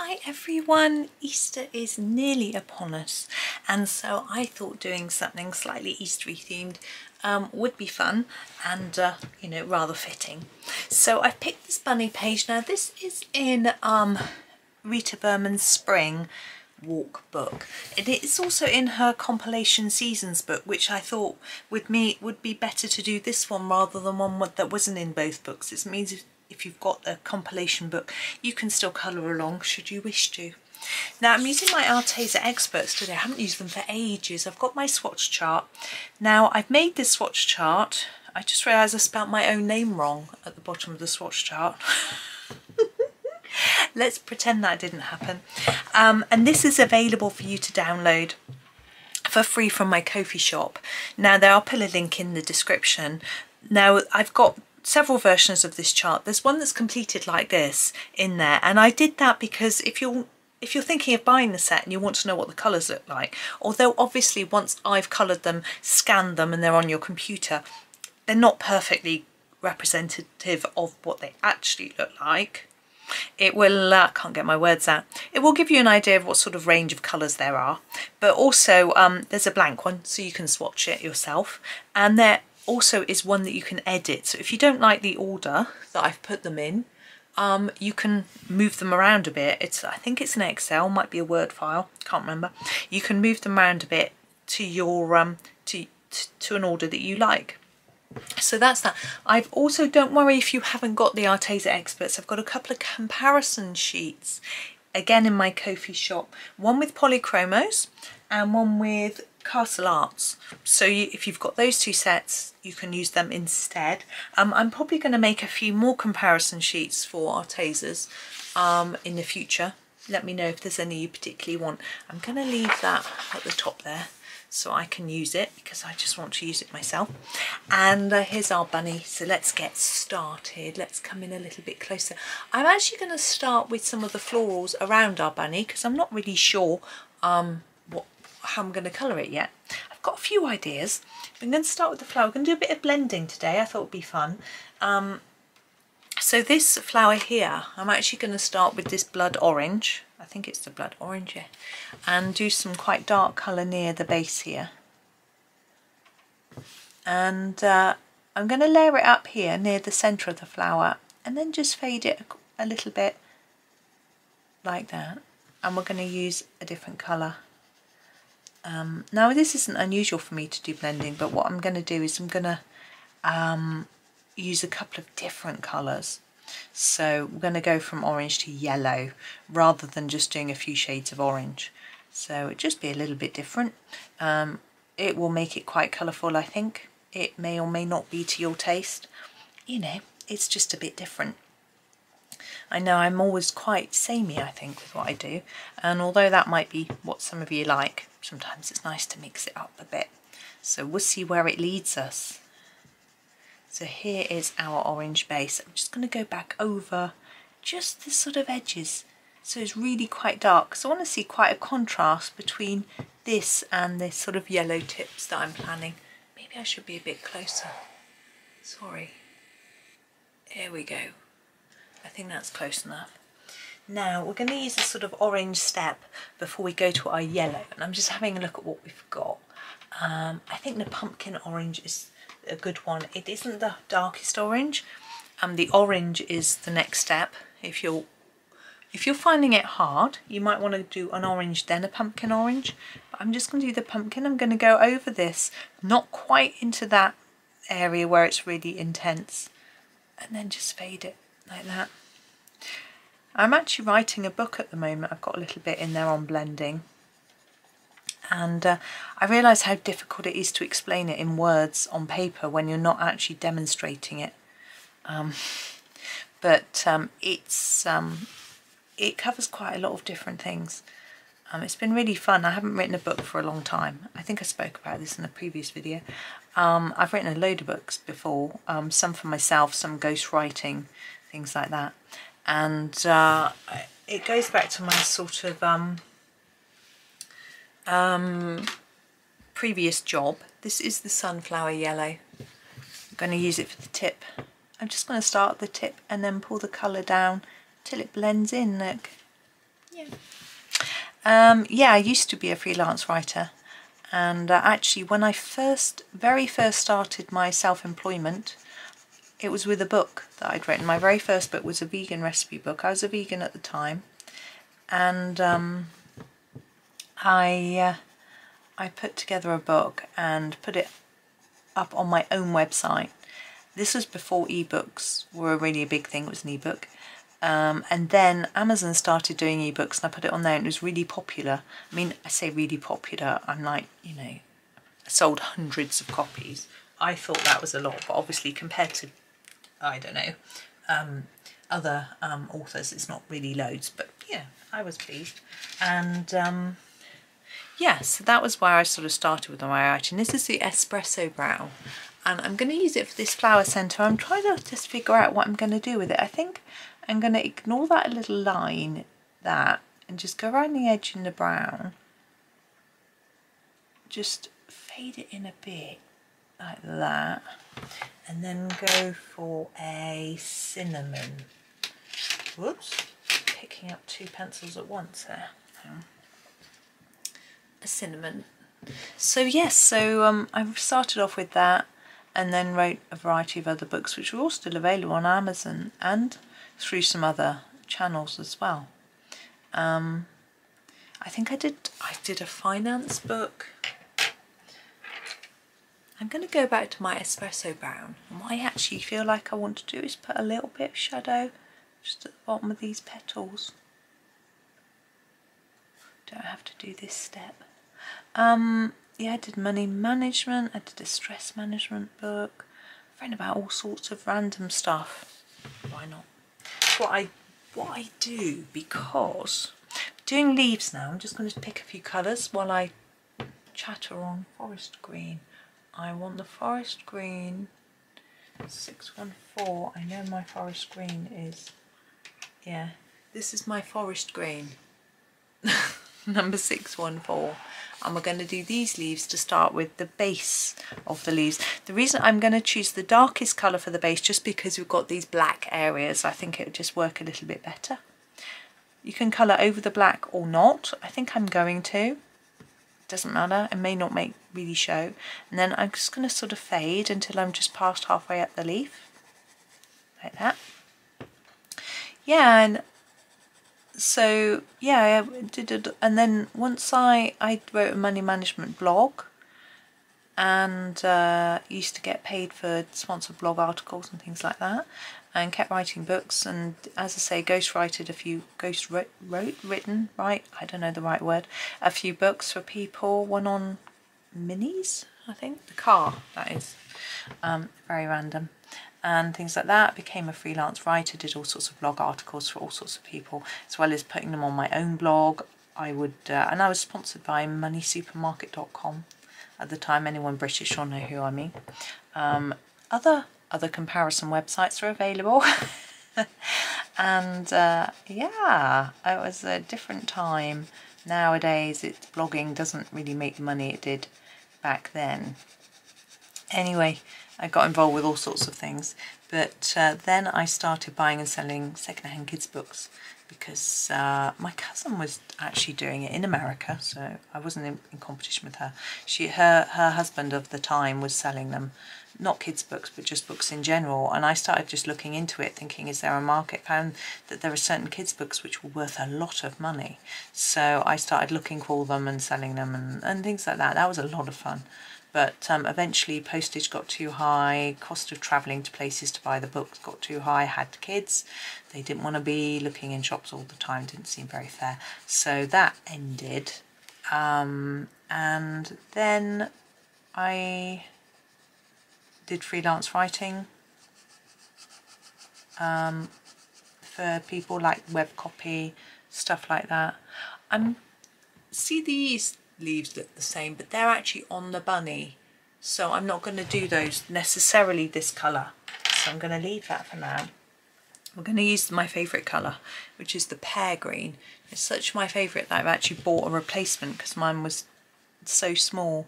Hi everyone, Easter is nearly upon us and so I thought doing something slightly Eastery themed um, would be fun and uh, you know rather fitting. So I've picked this bunny page now this is in um, Rita Berman's Spring walk book it's also in her compilation seasons book which I thought with me would be better to do this one rather than one that wasn't in both books. It means if you've got the compilation book, you can still colour along should you wish to. Now I'm using my Arteza Experts today. I haven't used them for ages. I've got my swatch chart. Now I've made this swatch chart. I just realised I spelt my own name wrong at the bottom of the swatch chart. Let's pretend that didn't happen. Um, and this is available for you to download for free from my Ko-fi shop. Now there, I'll put a link in the description. Now I've got several versions of this chart. There's one that's completed like this in there and I did that because if you're if you're thinking of buying the set and you want to know what the colours look like, although obviously once I've coloured them, scanned them and they're on your computer, they're not perfectly representative of what they actually look like. It will, uh, can't get my words out, it will give you an idea of what sort of range of colours there are, but also um, there's a blank one so you can swatch it yourself and there also is one that you can edit. So if you don't like the order that I've put them in, um, you can move them around a bit. It's I think it's an Excel, might be a Word file, can't remember. You can move them around a bit to your um, to to an order that you like. So that's that. I've also, don't worry if you haven't got the Arteza Experts, I've got a couple of comparison sheets, again in my Ko-fi shop. One with polychromos and one with Castle Arts. So you, if you've got those two sets, you can use them instead. Um, I'm probably going to make a few more comparison sheets for Artezas um, in the future. Let me know if there's any you particularly want. I'm going to leave that at the top there so I can use it because I just want to use it myself. And uh, here's our bunny. So let's get started. Let's come in a little bit closer. I'm actually going to start with some of the florals around our bunny because I'm not really sure um, how I'm going to colour it yet. Got a few ideas. I'm going to start with the flower. I'm going to do a bit of blending today. I thought it would be fun. Um, so this flower here, I'm actually going to start with this blood orange. I think it's the blood orange, yeah. And do some quite dark colour near the base here. And uh, I'm going to layer it up here near the centre of the flower and then just fade it a little bit like that. And we're going to use a different colour um, now this isn't unusual for me to do blending, but what I'm going to do is I'm going to um, use a couple of different colours. So we're going to go from orange to yellow rather than just doing a few shades of orange. So it just be a little bit different. Um, it will make it quite colourful, I think. It may or may not be to your taste. You know, it's just a bit different. I know I'm always quite samey, I think, with what I do. And although that might be what some of you like, sometimes it's nice to mix it up a bit. So we'll see where it leads us. So here is our orange base. I'm just going to go back over just the sort of edges. So it's really quite dark. So I want to see quite a contrast between this and this sort of yellow tips that I'm planning. Maybe I should be a bit closer. Sorry. Here we go. I think that's close enough. Now we're going to use a sort of orange step before we go to our yellow and I'm just having a look at what we've got. Um, I think the pumpkin orange is a good one. It isn't the darkest orange. Um, the orange is the next step. If you're if you're finding it hard, you might want to do an orange then a pumpkin orange. But I'm just going to do the pumpkin. I'm going to go over this, not quite into that area where it's really intense, and then just fade it like that. I'm actually writing a book at the moment. I've got a little bit in there on blending. And uh, I realise how difficult it is to explain it in words on paper when you're not actually demonstrating it. Um, but um, it's um, it covers quite a lot of different things. Um, it's been really fun. I haven't written a book for a long time. I think I spoke about this in a previous video. Um, I've written a load of books before, um, some for myself, some ghost writing, things like that and uh, it goes back to my sort of um, um, previous job. This is the sunflower yellow. I'm going to use it for the tip. I'm just going to start at the tip and then pull the colour down till it blends in, look. yeah. Um, yeah, I used to be a freelance writer and uh, actually when I first, very first started my self-employment it was with a book that I'd written. My very first book was a vegan recipe book. I was a vegan at the time and um, I, uh, I put together a book and put it up on my own website. This was before ebooks were really a big thing, it was an ebook. Um, and then Amazon started doing ebooks and I put it on there and it was really popular. I mean, I say really popular, I'm like, you know, I sold hundreds of copies. I thought that was a lot, but obviously compared to, I don't know, um, other um, authors, it's not really loads, but yeah, I was pleased. And um, yeah, so that was where I sort of started with my writing. This is the Espresso Brown and I'm going to use it for this flower centre. I'm trying to just figure out what I'm going to do with it. I think I'm going to ignore that little line, that, and just go around the edge in the brown. Just fade it in a bit, like that. And then go for a cinnamon. Whoops, picking up two pencils at once there. A cinnamon. So yes, so um, I've started off with that and then wrote a variety of other books which are all still available on Amazon and through some other channels as well. Um, I think I did I did a finance book. I'm going to go back to my espresso brown and what I actually feel like I want to do is put a little bit of shadow just at the bottom of these petals. Don't have to do this step. Um, yeah, I did money management, I did a stress management book. I've written about all sorts of random stuff. Why not? What I what I do because doing leaves now, I'm just going to pick a few colours while I chatter on forest green. I want the forest green 614. I know my forest green is, yeah, this is my forest green, number 614 and we're going to do these leaves to start with the base of the leaves. The reason I'm going to choose the darkest colour for the base just because we've got these black areas I think it would just work a little bit better. You can colour over the black or not. I think I'm going to. Doesn't matter. It may not make really show. And then I'm just going to sort of fade until I'm just past halfway up the leaf. Like that. Yeah, and so yeah, I did it, and then once I I wrote a money management blog, and uh, used to get paid for sponsored blog articles and things like that, and kept writing books. And as I say, ghostwrited a few ghost wrote, wrote written right I don't know the right word a few books for people. One on minis, I think the car that is, um, very random and things like that. became a freelance writer, did all sorts of blog articles for all sorts of people, as well as putting them on my own blog. I would, uh, and I was sponsored by moneysupermarket.com at the time. Anyone British will know who I mean. Um, other other comparison websites are available. and uh, yeah, it was a different time. Nowadays, it's blogging doesn't really make the money it did back then. Anyway, I got involved with all sorts of things. But uh, then I started buying and selling secondhand kids books because uh, my cousin was actually doing it in America, so I wasn't in, in, competition with her. She, her, her husband of the time was selling them, not kids books, but just books in general. And I started just looking into it, thinking, is there a market? Found that there are certain kids books which were worth a lot of money. So I started looking for them and selling them and, and things like that. That was a lot of fun but um, eventually postage got too high, cost of travelling to places to buy the books got too high, had kids, they didn't want to be looking in shops all the time, didn't seem very fair. So that ended um, and then I did freelance writing um, for people like web copy, stuff like that. I'm see these leaves look the same, but they're actually on the bunny. So I'm not going to do those necessarily this colour. So I'm going to leave that for now. We're going to use my favourite colour, which is the pear green. It's such my favourite that I've actually bought a replacement because mine was so small.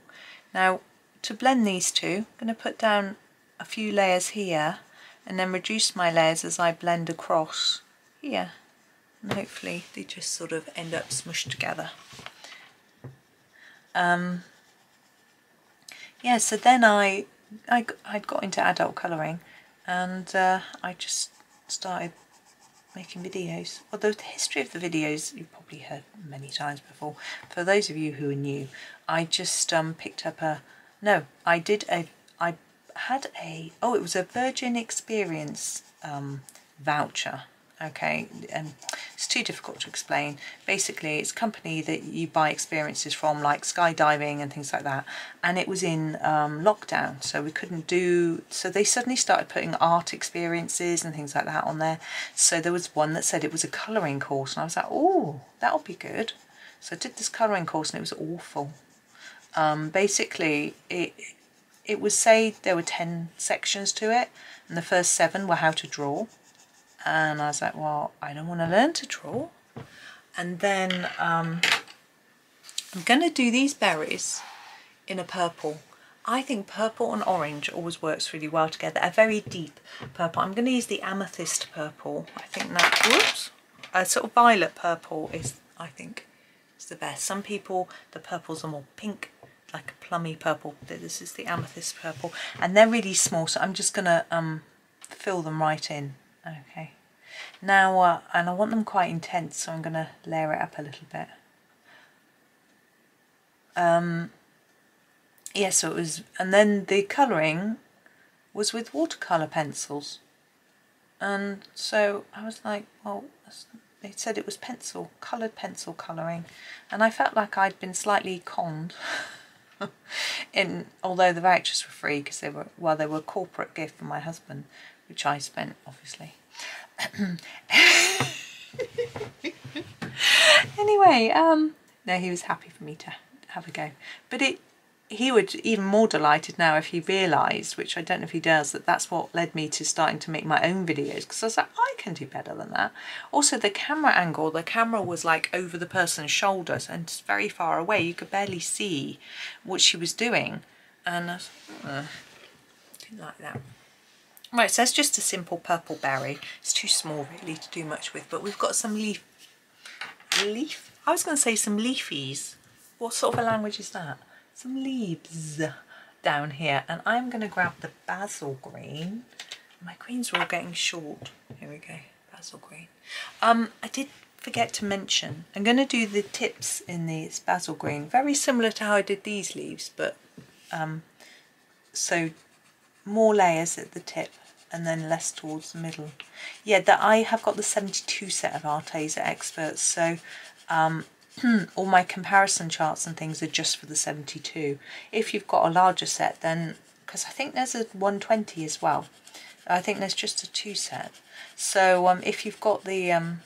Now, to blend these two, I'm going to put down a few layers here and then reduce my layers as I blend across here and hopefully they just sort of end up smushed together. Um, yeah, so then I, I, I got into adult colouring and uh, I just started making videos. Well, the history of the videos you've probably heard many times before. For those of you who are new, I just um, picked up a, no, I did a, I had a, oh, it was a Virgin Experience um, voucher okay? Um, it's too difficult to explain. Basically it's a company that you buy experiences from like skydiving and things like that. And it was in um, lockdown so we couldn't do so they suddenly started putting art experiences and things like that on there. So there was one that said it was a colouring course and I was like oh that'll be good. So I did this colouring course and it was awful. Um, basically it it was say there were 10 sections to it and the first seven were how to draw and I was like well I don't want to learn to draw. And then um, I'm going to do these berries in a purple. I think purple and orange always works really well together a very deep purple. I'm going to use the amethyst purple. I think that whoops a sort of violet purple is I think is the best. Some people the purples are more pink like a plummy purple. This is the amethyst purple. And they're really small so I'm just gonna um, fill them right in Okay. Now, uh, and I want them quite intense, so I'm going to layer it up a little bit. Um, yeah, so it was, and then the colouring was with watercolour pencils. And so I was like, well, they said it was pencil, coloured pencil colouring. And I felt like I'd been slightly conned. in although the vouchers were free because they were well they were a corporate gift from my husband which I spent obviously. anyway, um, no, he was happy for me to have a go. But it, he would even more delighted now if he realised, which I don't know if he does, that that's what led me to starting to make my own videos because I was like, I can do better than that. Also, the camera angle, the camera was like over the person's shoulders and very far away. You could barely see what she was doing. And I was, didn't like that. Right, so that's just a simple purple berry. It's too small really to do much with, but we've got some leaf, leaf? I was going to say some leafies. What sort of a language is that? Some leaves down here. And I'm going to grab the basil green. My greens are all getting short. Here we go, basil green. Um, I did forget to mention, I'm going to do the tips in this basil green, very similar to how I did these leaves, but um, so more layers at the tip and then less towards the middle. Yeah, that I have got the 72 set of Arteza Experts, so um, all my comparison charts and things are just for the 72. If you've got a larger set, then, because I think there's a 120 as well. I think there's just a two set. So um, if you've got the um,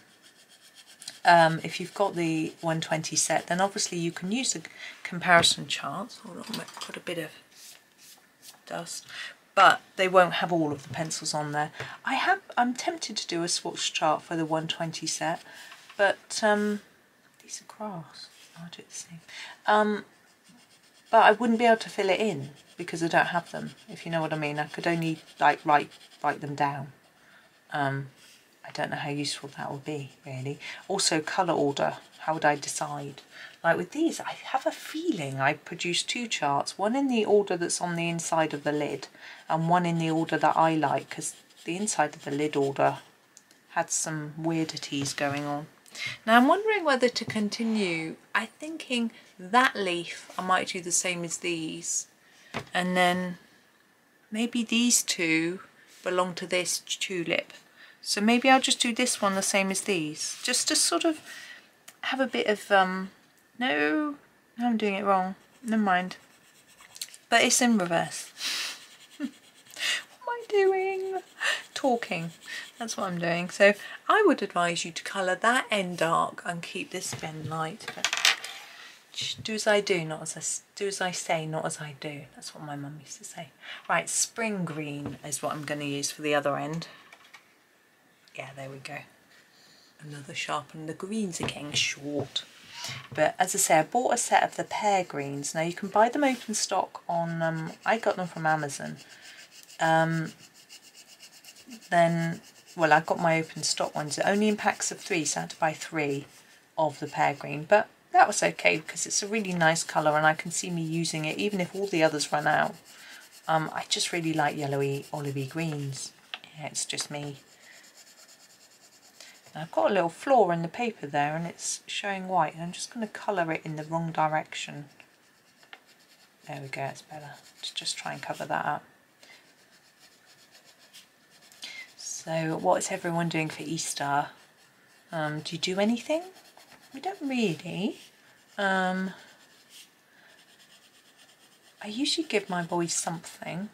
um, if you've got the 120 set, then obviously you can use the comparison charts. Hold on, I've got a bit of dust but they won't have all of the pencils on there. I have, I'm tempted to do a swatch chart for the 120 set, but um, these are grass. I'll do the same. Um, but I wouldn't be able to fill it in because I don't have them, if you know what I mean. I could only like write, write them down. Um, I don't know how useful that will be, really. Also, colour order. How would I decide? Like with these, I have a feeling I produced two charts, one in the order that's on the inside of the lid and one in the order that I like because the inside of the lid order had some weirdities going on. Now I'm wondering whether to continue, I'm thinking that leaf I might do the same as these and then maybe these two belong to this tulip. So maybe I'll just do this one the same as these, just to sort of have a bit of um, no, I'm doing it wrong. Never mind. But it's in reverse. what am I doing? Talking. That's what I'm doing. So I would advise you to colour that end dark and keep this end light. But do as I do, not as I do as I say, not as I do. That's what my mum used to say. Right, spring green is what I'm going to use for the other end. Yeah, there we go. Another sharpen. The greens are getting short. But as I say, I bought a set of the pear greens. Now you can buy them open stock on, um, I got them from Amazon. Um, then well I got my open stock ones only in packs of three so I had to buy three of the pear green but that was okay because it's a really nice colour and I can see me using it even if all the others run out. Um, I just really like yellowy olivey greens. Yeah, it's just me. I've got a little flaw in the paper there and it's showing white. I'm just going to colour it in the wrong direction. There we go, it's better. Let's just try and cover that up. So what is everyone doing for Easter? Um, do you do anything? We don't really. Um, I usually give my boys something,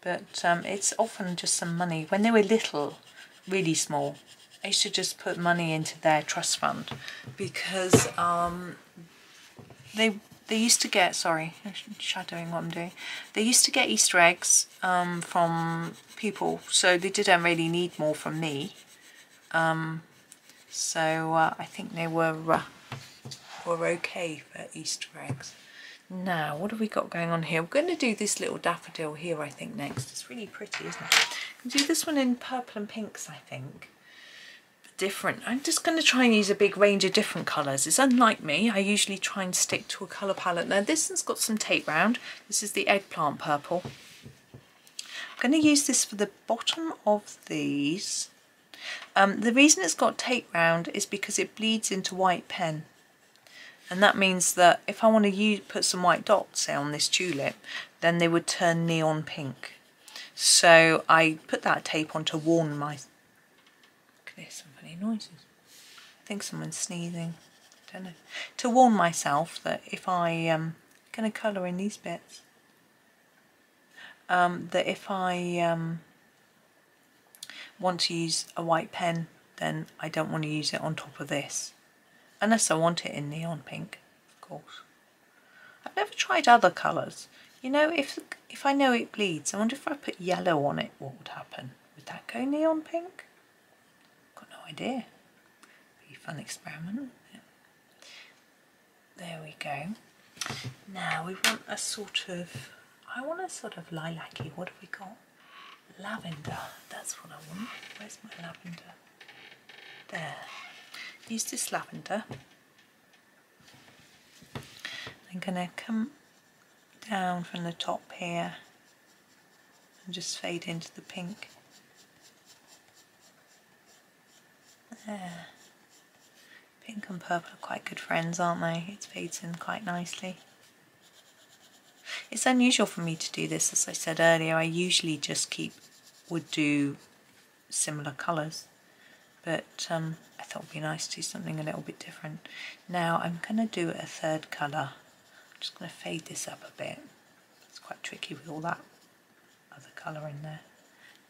but um, it's often just some money. When they were little, really small, I used to just put money into their trust fund because um, they they used to get sorry shadowing what I'm doing. They used to get Easter eggs um, from people. So they didn't really need more from me. Um, so uh, I think they were uh, were okay for Easter eggs. Now what have we got going on here? We're going to do this little daffodil here I think next. It's really pretty isn't it? Do this one in purple and pinks I think different. I'm just going to try and use a big range of different colours. It's unlike me. I usually try and stick to a colour palette. Now this one's got some tape round. This is the eggplant purple. I'm going to use this for the bottom of these. Um, the reason it's got tape round is because it bleeds into white pen. And that means that if I want to use, put some white dots say, on this tulip, then they would turn neon pink. So I put that tape on to warn my... Look at this, noises. I think someone's sneezing. I don't know. To warn myself that if I um going to colour in these bits, um, that if I um, want to use a white pen, then I don't want to use it on top of this. Unless I want it in neon pink, of course. I've never tried other colours. You know, if if I know it bleeds, I wonder if I put yellow on it, what would happen? Would that go neon pink? Idea. Be a fun experiment. There we go. Now we want a sort of, I want a sort of lilac-y, what have we got? Lavender, that's what I want. Where's my lavender? There. Use this lavender. I'm going to come down from the top here and just fade into the pink. There. Pink and purple are quite good friends, aren't they? It fades in quite nicely. It's unusual for me to do this, as I said earlier. I usually just keep, would do similar colours. But um, I thought it would be nice to do something a little bit different. Now I'm going to do a third colour. I'm just going to fade this up a bit. It's quite tricky with all that other colour in there.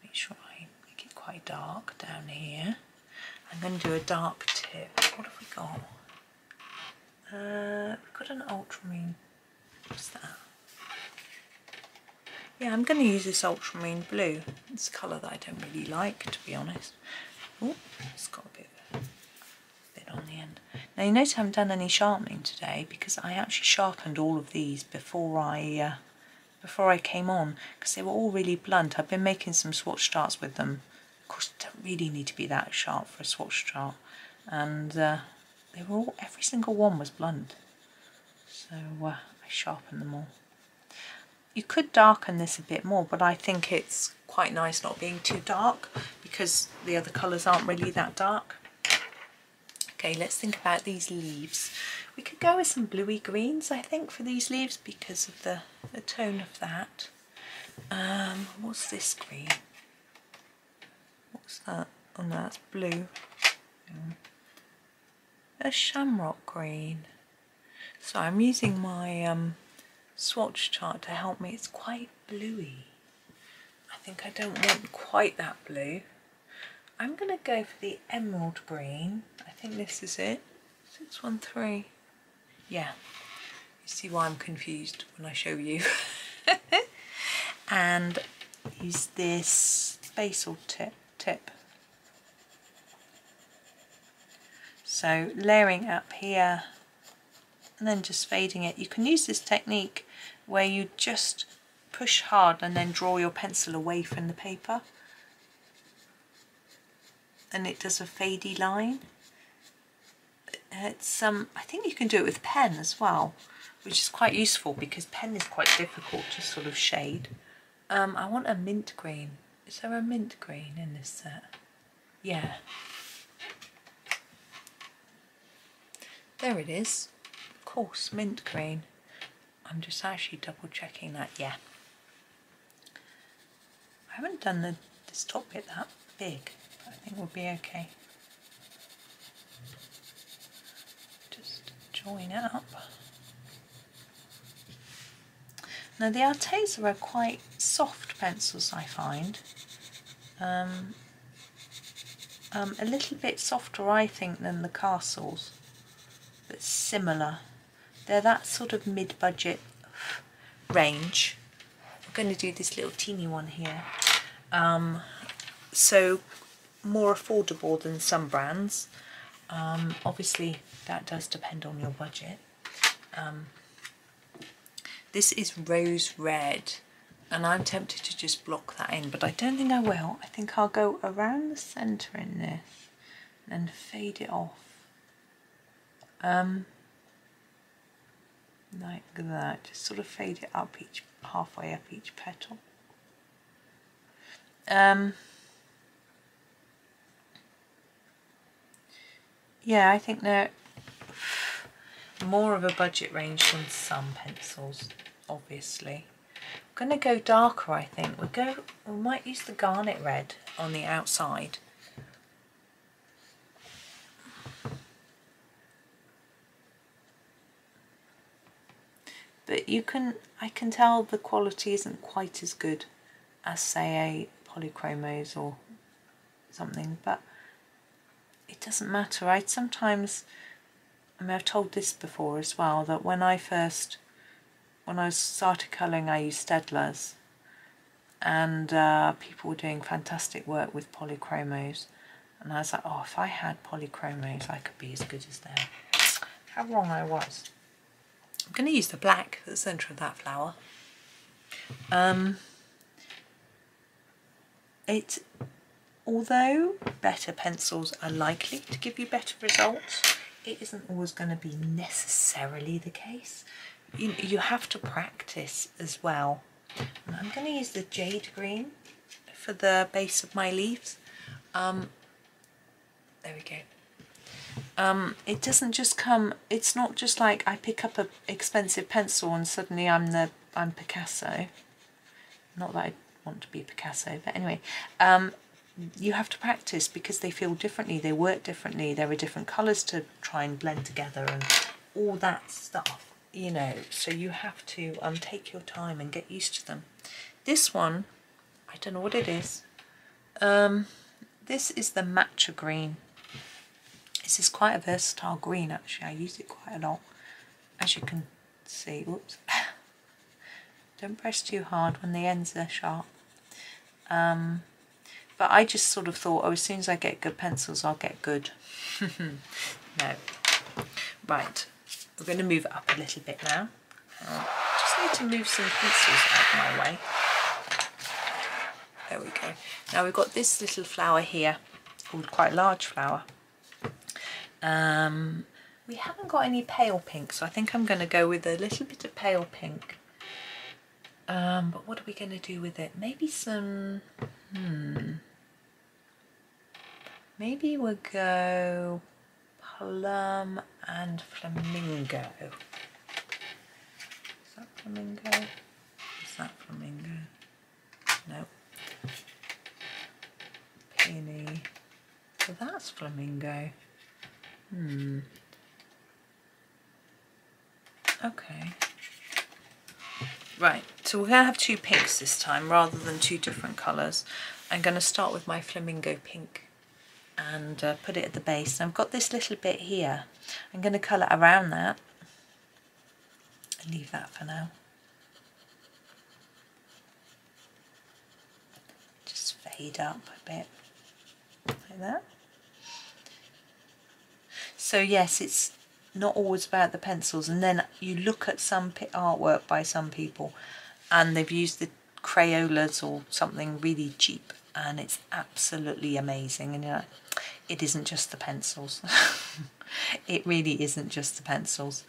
Make sure I make it quite dark down here. I'm going to do a dark tip. What have we got? Uh, we've got an ultramarine. What's that? Yeah, I'm going to use this ultramarine blue. It's a colour that I don't really like, to be honest. Oh, it's got a bit, a bit on the end. Now you notice I haven't done any sharpening today because I actually sharpened all of these before I uh, before I came on because they were all really blunt. I've been making some swatch charts with them course, don't really need to be that sharp for a swatch chart. And uh, they were all, every single one was blunt. So uh, I sharpened them all. You could darken this a bit more, but I think it's quite nice not being too dark because the other colours aren't really that dark. Okay, let's think about these leaves. We could go with some bluey greens, I think, for these leaves because of the, the tone of that. Um, what's this green? What's that? Oh no, that's blue. A shamrock green. So I'm using my um, swatch chart to help me. It's quite bluey. I think I don't want quite that blue. I'm going to go for the emerald green. I think this is it. 613. Yeah. You see why I'm confused when I show you. and use this basil tip tip. So layering up here and then just fading it. You can use this technique where you just push hard and then draw your pencil away from the paper. and it does a fadey line. It's um, I think you can do it with pen as well, which is quite useful because pen is quite difficult to sort of shade. Um, I want a mint green. Is there a mint green in this set? Yeah. There it is. Of course, mint green. I'm just actually double checking that. Yeah. I haven't done the this top bit that big. I think we'll be okay. Just join it up. Now the Arteza are quite soft pencils I find. Um, um, a little bit softer I think than the Castles, but similar. They're that sort of mid-budget range. We're going to do this little teeny one here. Um, so more affordable than some brands. Um, obviously that does depend on your budget. Um, this is rose red and I'm tempted to just block that in but I don't think I will. I think I'll go around the centre in this and fade it off. Um, like that, just sort of fade it up each halfway up each petal. Um, yeah, I think they're more of a budget range than some pencils, obviously. Going to go darker, I think. We'll go, we might use the garnet red on the outside. But you can, I can tell the quality isn't quite as good as say a polychromos or something but it doesn't matter I sometimes I mean I've told this before as well that when I first when I started colouring I used Staedtlers and uh, people were doing fantastic work with polychromos. And I was like oh if I had polychromos I could be as good as them. How wrong I was. I'm going to use the black at the centre of that flower. Um, it, although better pencils are likely to give you better results, it isn't always going to be necessarily the case. You, you have to practice as well. I'm going to use the jade green for the base of my leaves. Um, there we go. Um, it doesn't just come, it's not just like I pick up an expensive pencil and suddenly I'm the I'm Picasso. Not that I want to be Picasso, but anyway, um, you have to practice because they feel differently, they work differently, there are different colours to try and blend together and all that stuff, you know, so you have to um, take your time and get used to them. This one, I don't know what it is, um, this is the matcha green. This is quite a versatile green actually, I use it quite a lot, as you can see, whoops. Don't press too hard when the ends are sharp. Um, but I just sort of thought, oh, as soon as I get good pencils, I'll get good. no. Right, we're going to move it up a little bit now. Uh, just need to move some pencils out of my way. There we go. Now we've got this little flower here, called quite large flower. Um, we haven't got any pale pink, so I think I'm going to go with a little bit of pale pink. Um, but what are we going to do with it? Maybe some, hmm, maybe we'll go plum and flamingo. Is that flamingo? Is that flamingo? No. Peony. So that's flamingo. Hmm. Okay. Right, so we're going to have two pinks this time rather than two different colours. I'm going to start with my flamingo pink and uh, put it at the base. And I've got this little bit here. I'm going to colour around that and leave that for now. Just fade up a bit like that. So yes, it's not always about the pencils and then you look at some artwork by some people and they've used the Crayolas or something really cheap and it's absolutely amazing. And like, it isn't just the pencils. it really isn't just the pencils.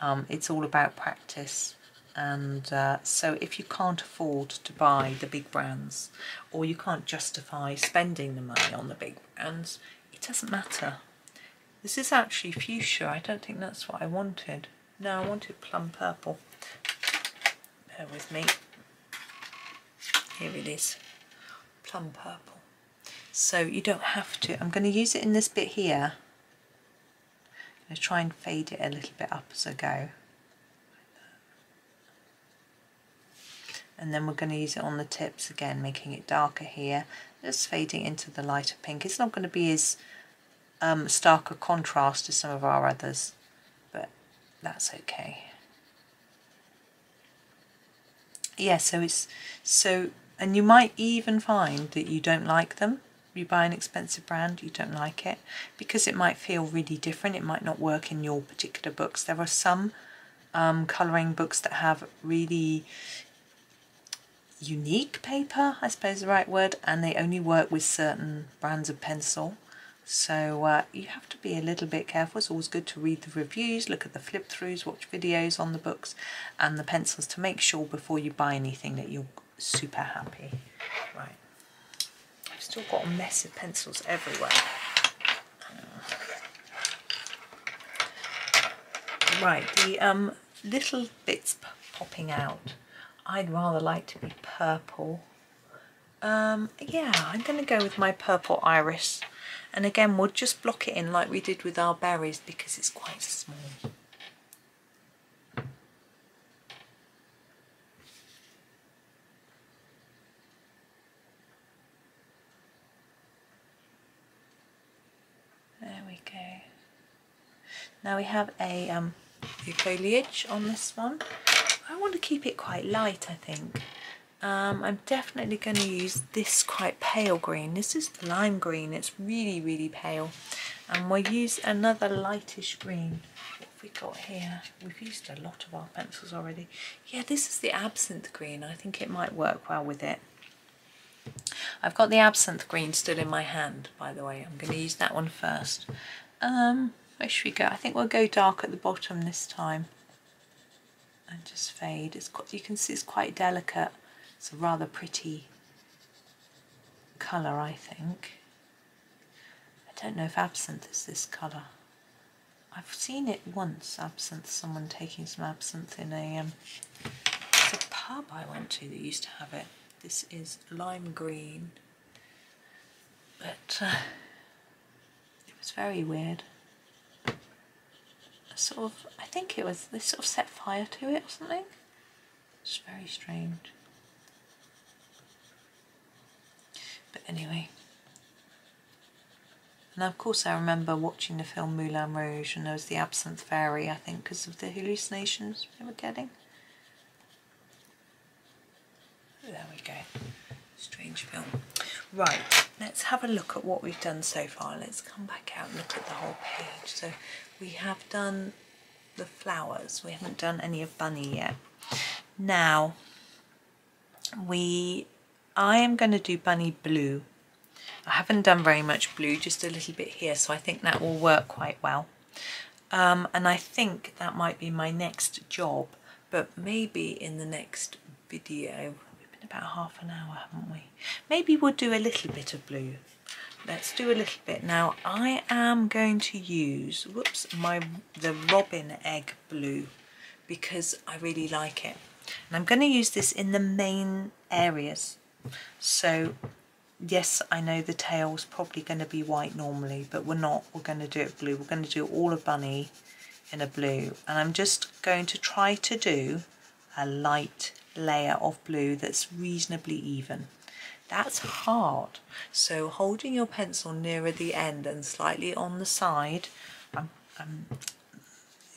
Um, it's all about practice. And uh, so if you can't afford to buy the big brands or you can't justify spending the money on the big brands it doesn't matter. This is actually fuchsia. I don't think that's what I wanted. No I wanted plum purple. Bear with me. Here it is plum purple. So you don't have to I'm going to use it in this bit here. I'm going to try and fade it a little bit up as I go. And then we're going to use it on the tips again making it darker here. Just fading into the lighter pink. It's not going to be as um, stark a contrast as some of our others but that's okay. Yeah so it's so and you might even find that you don't like them you buy an expensive brand you don't like it because it might feel really different it might not work in your particular books there are some um, colouring books that have really unique paper, I suppose the right word, and they only work with certain brands of pencil. So uh, you have to be a little bit careful. It's always good to read the reviews, look at the flip throughs, watch videos on the books and the pencils to make sure before you buy anything that you're super happy. Right, I've still got a mess of pencils everywhere. Right, the um, little bits popping out I'd rather like to be purple. Um, yeah, I'm going to go with my purple iris. And again, we'll just block it in like we did with our berries because it's quite small. There we go. Now we have a um, foliage on this one. I want to keep it quite light I think. Um, I'm definitely going to use this quite pale green. This is the lime green. It's really, really pale. And we'll use another lightish green. What have we got here? We've used a lot of our pencils already. Yeah, this is the absinthe green. I think it might work well with it. I've got the absinthe green still in my hand, by the way. I'm going to use that one first. Um, where should we go? I think we'll go dark at the bottom this time and just fade. It's got, you can see it's quite delicate. It's a rather pretty colour, I think. I don't know if absinthe is this colour. I've seen it once, absinthe, someone taking some absinthe in a, um, a pub I went to that used to have it. This is lime green, but uh, it was very weird sort of, I think it was, they sort of set fire to it or something. It's very strange. But anyway. And of course I remember watching the film Moulin Rouge and there was the absinthe fairy, I think, because of the hallucinations we were getting. There we go. Strange film. Right, let's have a look at what we've done so far. Let's come back out and look at the whole page. So we have done the flowers. We haven't done any of Bunny yet. Now, we, I am going to do Bunny Blue. I haven't done very much blue, just a little bit here, so I think that will work quite well. Um, and I think that might be my next job, but maybe in the next video. About half an hour, haven't we? Maybe we'll do a little bit of blue. Let's do a little bit. Now I am going to use whoops my the robin egg blue because I really like it. And I'm going to use this in the main areas. So yes I know the tail's probably going to be white normally but we're not. We're going to do it blue. We're going to do all of bunny in a blue. And I'm just going to try to do a light layer of blue that's reasonably even that's hard. So holding your pencil nearer the end and slightly on the side um, um,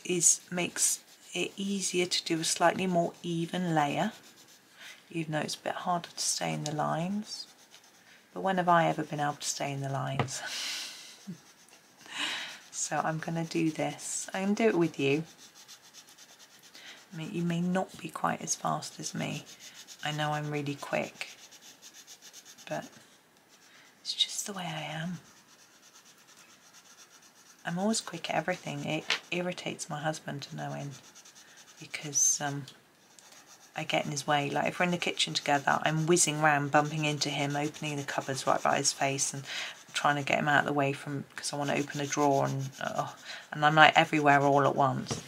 is makes it easier to do a slightly more even layer, even though it's a bit harder to stay in the lines. But when have I ever been able to stay in the lines? so I'm going to do this. I'm going to do it with you. I mean, you may not be quite as fast as me. I know I'm really quick but it's just the way I am. I'm always quick at everything. It irritates my husband to no end because um, I get in his way. Like if we're in the kitchen together, I'm whizzing around, bumping into him, opening the cupboards right by his face and trying to get him out of the way from because I want to open a drawer and uh, and I'm like everywhere all at once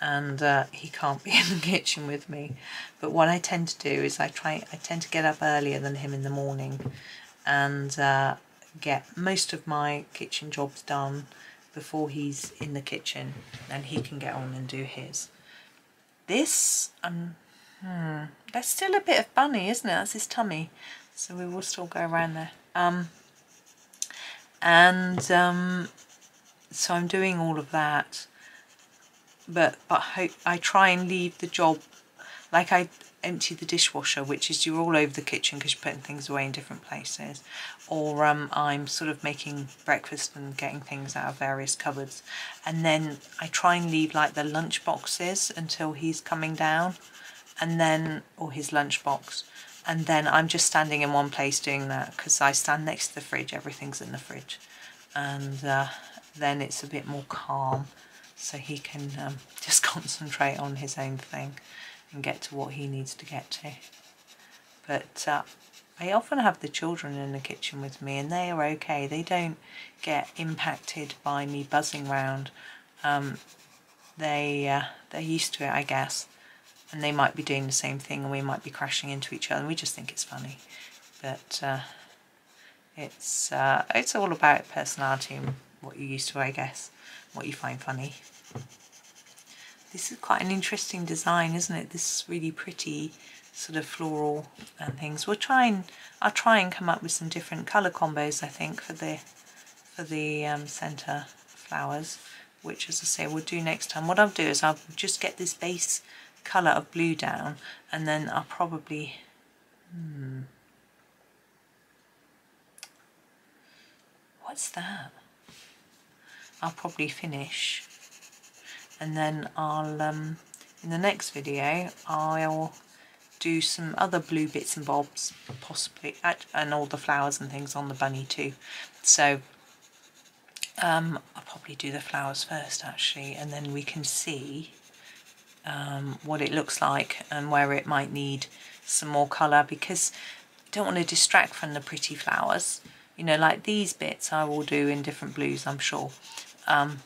and uh, he can't be in the kitchen with me. But what I tend to do is I try I tend to get up earlier than him in the morning and uh, get most of my kitchen jobs done before he's in the kitchen and he can get on and do his. This um hmm, that's still a bit of bunny isn't it? That's his tummy. So we will still go around there. Um and um, so I'm doing all of that but but I, I try and leave the job like I empty the dishwasher which is you're all over the kitchen because you're putting things away in different places. Or um, I'm sort of making breakfast and getting things out of various cupboards. And then I try and leave like the lunch boxes until he's coming down. And then or his lunch box. And then I'm just standing in one place doing that because I stand next to the fridge everything's in the fridge. And uh, then it's a bit more calm so he can um, just concentrate on his own thing and get to what he needs to get to. But uh, I often have the children in the kitchen with me and they are okay. They don't get impacted by me buzzing around um, they uh, they're used to it I guess. And they might be doing the same thing and we might be crashing into each other. And we just think it's funny. But uh, it's uh, it's all about personality and what you're used to I guess what you find funny. This is quite an interesting design isn't it? This really pretty sort of floral and things. We'll try and I'll try and come up with some different color combos I think for the for the um, center flowers which as I say we'll do next time. What I'll do is I'll just get this base colour of blue down and then I'll probably hmm, what's that I'll probably finish and then I'll um, in the next video I'll do some other blue bits and bobs possibly and all the flowers and things on the bunny too so um, I'll probably do the flowers first actually and then we can see um, what it looks like and where it might need some more colour because I don't want to distract from the pretty flowers. You know, like these bits I will do in different blues, I'm sure. Um,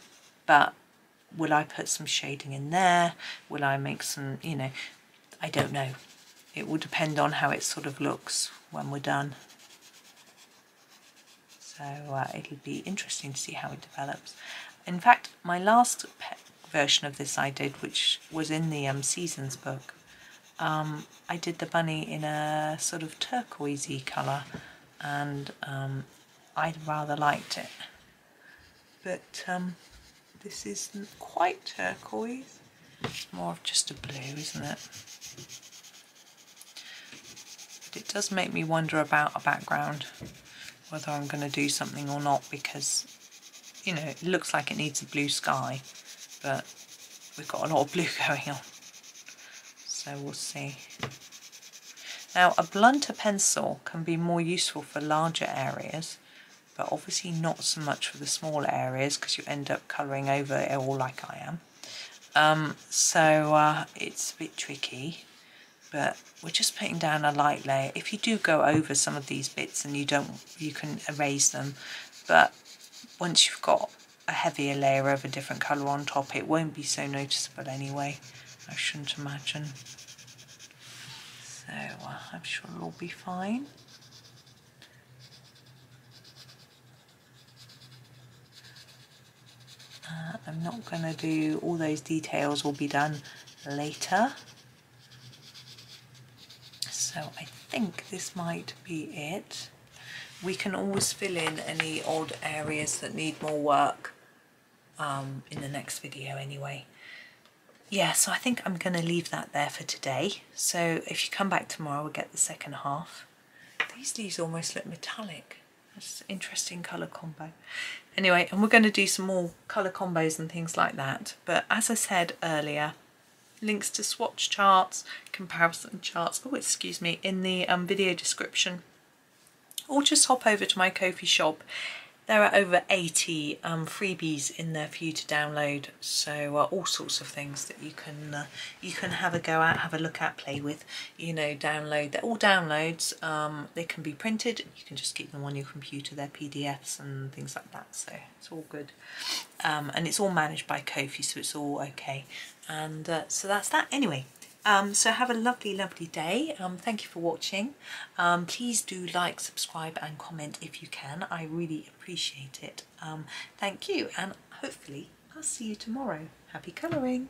but will I put some shading in there? Will I make some, you know, I don't know. It will depend on how it sort of looks when we're done. So uh, it'll be interesting to see how it develops. In fact, my last version of this I did, which was in the um, Seasons book, um, I did the bunny in a sort of turquoisey colour and um, I rather liked it. But um, this isn't quite turquoise, it's more of just a blue, isn't it? But it does make me wonder about a background, whether I'm going to do something or not because, you know, it looks like it needs a blue sky but we've got a lot of blue going on. So we'll see. Now a blunter pencil can be more useful for larger areas, but obviously not so much for the smaller areas because you end up colouring over it all like I am. Um, so uh, it's a bit tricky, but we're just putting down a light layer. If you do go over some of these bits and you don't, you can erase them, but once you've got a heavier layer of a different colour on top, it won't be so noticeable anyway, I shouldn't imagine. So uh, I'm sure it'll all be fine. Uh, I'm not going to do all those details will be done later. So I think this might be it. We can always fill in any odd areas that need more work um, in the next video anyway. Yeah, so I think I'm going to leave that there for today. So if you come back tomorrow, we'll get the second half. These leaves almost look metallic. That's an interesting colour combo. Anyway, and we're going to do some more colour combos and things like that. But as I said earlier, links to swatch charts, comparison charts, oh excuse me, in the um, video description. Or just hop over to my Ko-fi shop there are over 80 um, freebies in there for you to download so uh, all sorts of things that you can uh, you can have a go at have a look at play with you know download. They're all downloads um, they can be printed. You can just keep them on your computer they're PDFs and things like that so it's all good. Um, and it's all managed by Ko-fi so it's all okay. And uh, so that's that. Anyway um, so have a lovely, lovely day. Um, thank you for watching. Um, please do like, subscribe and comment if you can. I really appreciate it. Um, thank you and hopefully I'll see you tomorrow. Happy colouring!